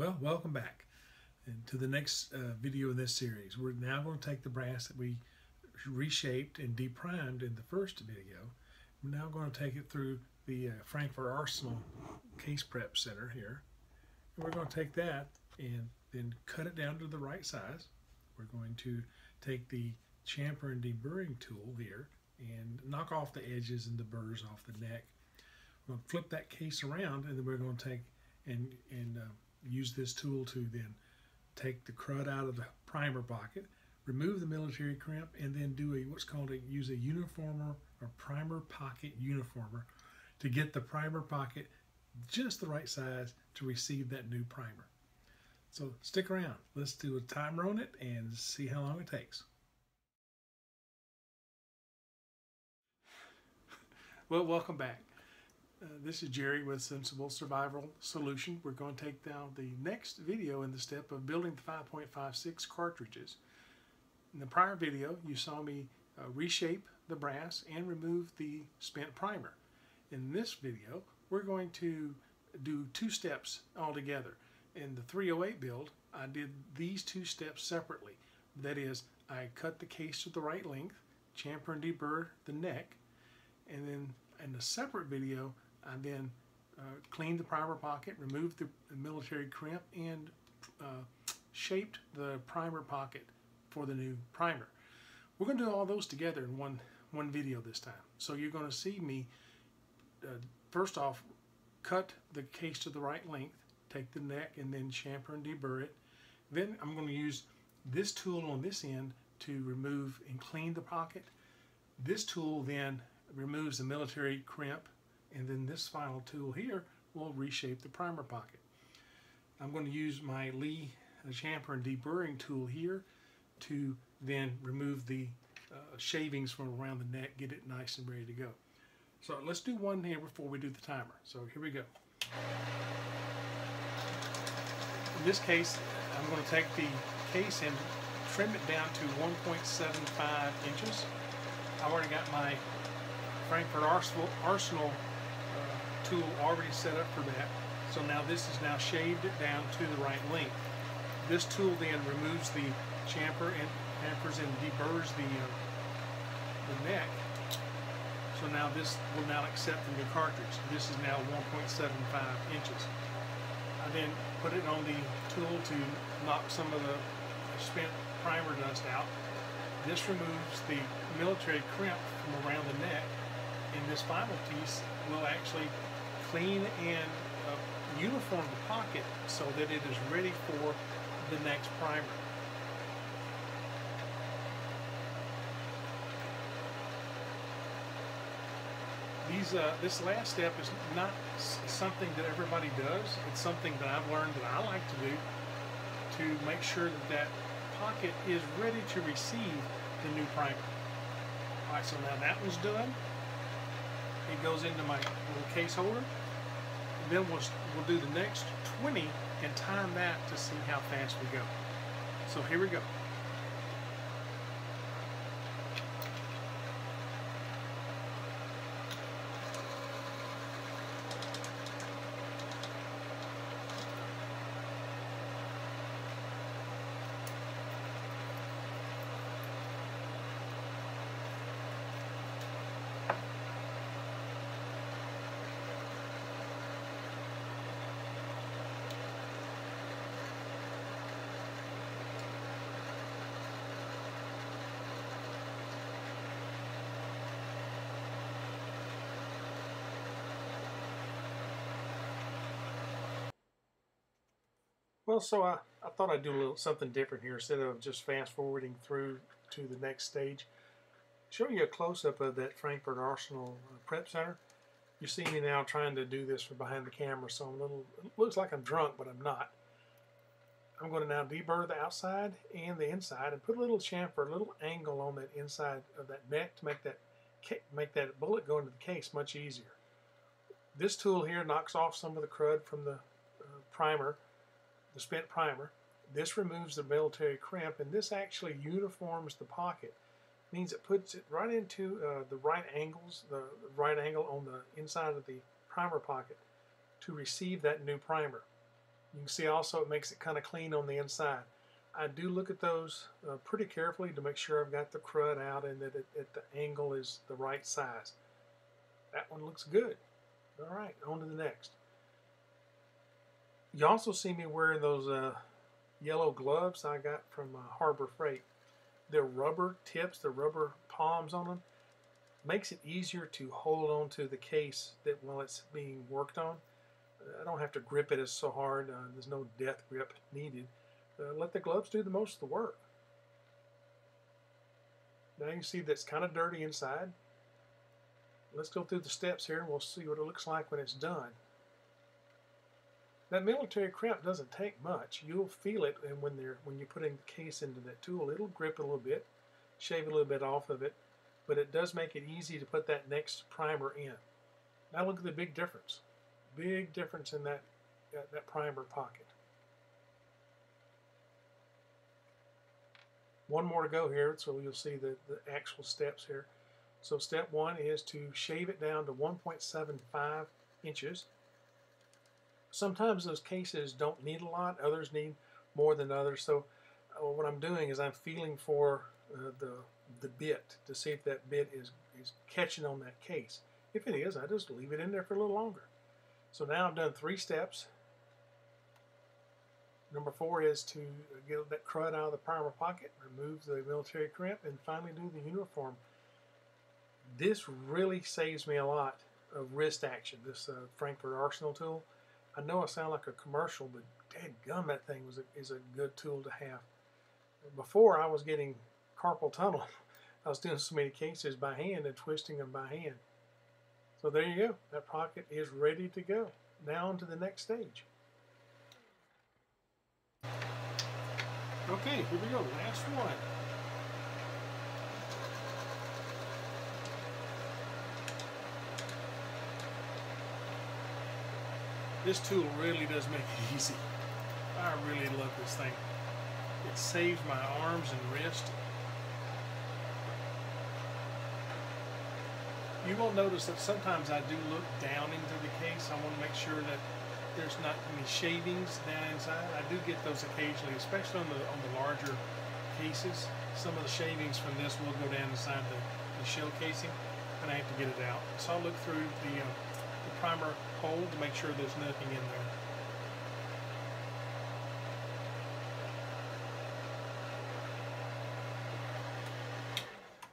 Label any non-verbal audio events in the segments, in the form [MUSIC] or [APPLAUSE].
Well, welcome back and to the next uh, video in this series. We're now going to take the brass that we reshaped and deprimed in the first video. We're now going to take it through the uh, Frankford Arsenal Case Prep Center here. And we're going to take that and then cut it down to the right size. We're going to take the chamfer and deburring tool here and knock off the edges and the burrs off the neck. We're going to flip that case around and then we're going to take and, and uh, use this tool to then take the crud out of the primer pocket, remove the military crimp, and then do a what's called a use a uniformer or primer pocket uniformer to get the primer pocket just the right size to receive that new primer. So stick around. Let's do a timer on it and see how long it takes. Well, welcome back. Uh, this is Jerry with Sensible Survival Solution. We're going to take down the next video in the step of building the 5.56 cartridges. In the prior video, you saw me uh, reshape the brass and remove the spent primer. In this video, we're going to do two steps altogether. In the 308 build, I did these two steps separately. That is, I cut the case to the right length, chamfer and deburr the neck, and then in a separate video, I then uh, cleaned the primer pocket, removed the military crimp, and uh, shaped the primer pocket for the new primer. We're going to do all those together in one, one video this time. So you're going to see me, uh, first off, cut the case to the right length, take the neck and then chamfer and deburr it. Then I'm going to use this tool on this end to remove and clean the pocket. This tool then removes the military crimp and then this final tool here will reshape the primer pocket. I'm going to use my Lee chamfer and deburring tool here to then remove the uh, shavings from around the neck, get it nice and ready to go. So let's do one here before we do the timer. So here we go. In this case, I'm going to take the case and trim it down to 1.75 inches. I've already got my Frankford Arsenal, Arsenal tool already set up for that. So now this is now shaved down to the right length. This tool then removes the chamfer and chamfers and deburrs the, uh, the neck. So now this will now accept the new cartridge. This is now 1.75 inches. I then put it on the tool to knock some of the spent primer dust out. This removes the military crimp from around the neck and this final piece will actually clean and uh, uniform the pocket so that it is ready for the next primer. These, uh, this last step is not something that everybody does. It's something that I've learned that I like to do to make sure that that pocket is ready to receive the new primer. All right, so now that was done. It goes into my little case holder then we'll, we'll do the next 20 and time that to see how fast we go. So here we go. Well, so I, I thought I'd do a little something different here instead of just fast forwarding through to the next stage. Showing you a close-up of that Frankford Arsenal uh, Prep Center. You see me now trying to do this from behind the camera, so I'm a little, it looks like I'm drunk, but I'm not. I'm going to now deburr the outside and the inside and put a little chamfer, a little angle on that inside of that neck to make that make that bullet go into the case much easier. This tool here knocks off some of the crud from the uh, primer the spent primer. This removes the military crimp, and this actually uniforms the pocket. Means it puts it right into uh, the right angles, the right angle on the inside of the primer pocket to receive that new primer. You can see also it makes it kind of clean on the inside. I do look at those uh, pretty carefully to make sure I've got the crud out and that, it, the angle is the right size. That one looks good. All right, on to the next. You also see me wearing those uh, yellow gloves I got from uh, Harbor Freight. They're rubber tips, the rubber palms on them. Makes it easier to hold on to the case that while it's being worked on. I don't have to grip it as so hard. Uh, there's no death grip needed. Uh, let the gloves do the most of the work. Now you see that's kind of dirty inside. Let's go through the steps here and we'll see what it looks like when it's done. That military crimp doesn't take much. You'll feel it and when they're when you're putting the case into that tool, it'll grip a little bit, shave a little bit off of it, but it does make it easy to put that next primer in. Now look at the big difference. Big difference in that, that, that primer pocket. One more to go here, so you'll see the, the actual steps here. So step one is to shave it down to 1.75 inches. Sometimes those cases don't need a lot, others need more than others. So uh, what I'm doing is I'm feeling for uh, the, the bit to see if that bit is, is catching on that case. If it is, I just leave it in there for a little longer. So now I've done three steps. Number four is to get that crud out of the primer pocket, remove the military crimp, and finally do the uniform. This really saves me a lot of wrist action, this uh, Frankford Arsenal tool. I know I sound like a commercial, but gum, that thing was a, is a good tool to have. Before I was getting carpal tunnel, [LAUGHS] I was doing so many cases by hand and twisting them by hand. So there you go. That pocket is ready to go. Now on to the next stage. Okay, here we go. Last one. This tool really does make it [LAUGHS] easy. I really love this thing. It saves my arms and wrist you will notice that sometimes I do look down into the case. I want to make sure that there's not any shavings down inside. I do get those occasionally, especially on the on the larger cases. Some of the shavings from this will go down inside the, the shell casing, and I have to get it out. So I'll look through the, uh, the primer hole to make sure there's nothing in there.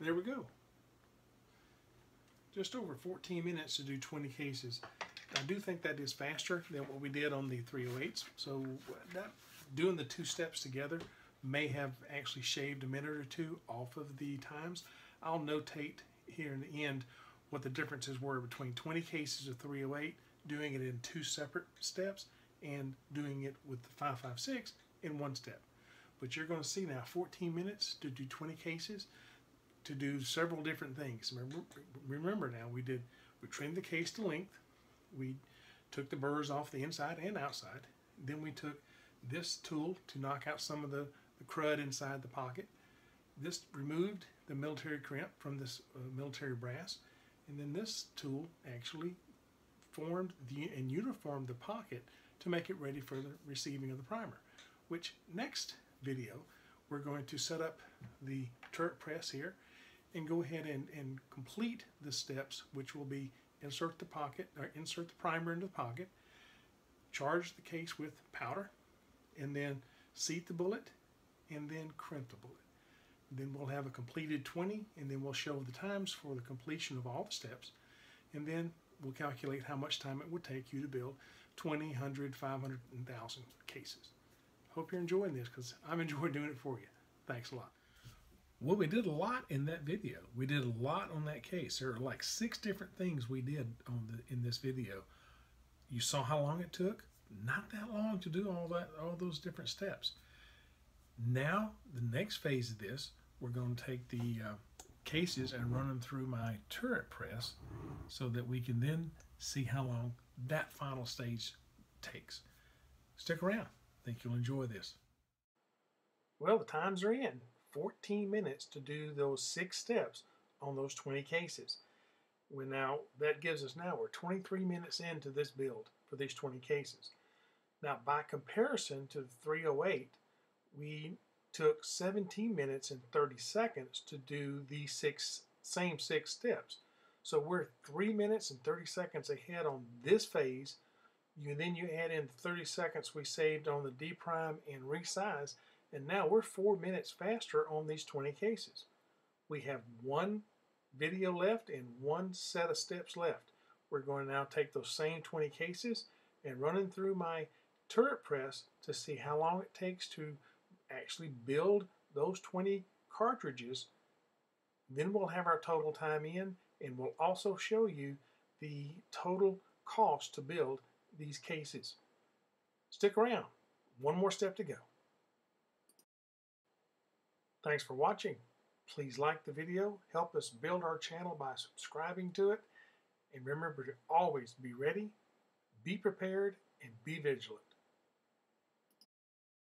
There we go just over 14 minutes to do 20 cases. I do think that is faster than what we did on the 308s. So that doing the two steps together may have actually shaved a minute or two off of the times. I'll notate here in the end what the differences were between 20 cases of 308, doing it in two separate steps, and doing it with the 556 in one step. But you're going to see now 14 minutes to do 20 cases to do several different things. Remember, now, we did we trimmed the case to length. We took the burrs off the inside and outside. Then we took this tool to knock out some of the, the crud inside the pocket. This removed the military crimp from this uh, military brass. And then this tool actually formed the and uniformed the pocket to make it ready for the receiving of the primer. Which next video, we're going to set up the turret press here and go ahead and, and complete the steps, which will be insert the pocket or insert the primer into the pocket, charge the case with powder, and then seat the bullet, and then crimp the bullet. Then we'll have a completed 20, and then we'll show the times for the completion of all the steps, and then we'll calculate how much time it would take you to build 20, 100, 500, and 1,000 cases. Hope you're enjoying this because I'm enjoying doing it for you. Thanks a lot. Well, we did a lot in that video. We did a lot on that case. There are like six different things we did on the in this video. You saw how long it took? Not that long to do all that all those different steps. Now, the next phase of this, we're going to take the uh, cases and run them through my turret press so that we can then see how long that final stage takes. Stick around. I think you'll enjoy this. Well, the times are in. 14 minutes to do those six steps on those 20 cases. When now that gives us now we're 23 minutes into this build for these 20 cases. Now, by comparison to the 308, we took 17 minutes and 30 seconds to do the six same six steps. So we're 3 minutes and 30 seconds ahead on this phase. You then you add in 30 seconds we saved on the deprime and resize, and now we're 4 minutes faster on these 20 cases. We have one video left and one set of steps left. We're going to now take those same 20 cases and run them through my turret press to see how long it takes to actually build those 20 cartridges. Then we'll have our total time in and we'll also show you the total cost to build these cases. Stick around, one more step to go. Thanks for watching. Please like the video, help us build our channel by subscribing to it, and remember to always be ready, be prepared, and be vigilant.